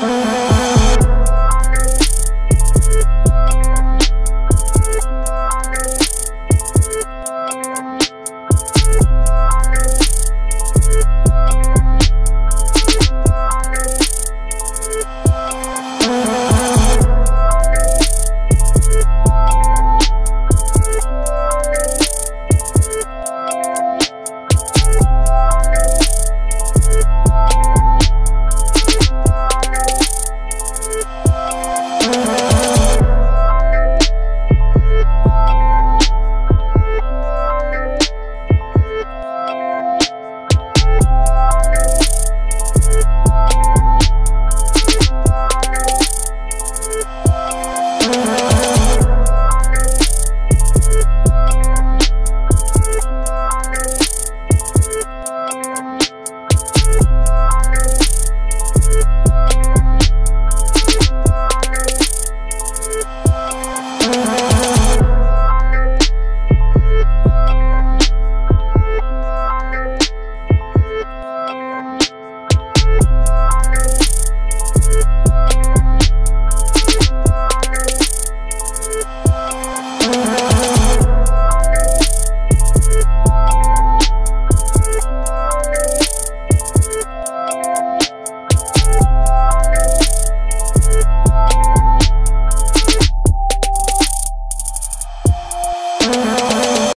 Bye.